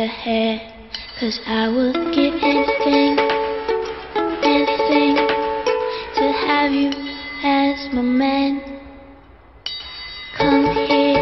the hair, cause I would give anything, anything to have you as my man. Come here.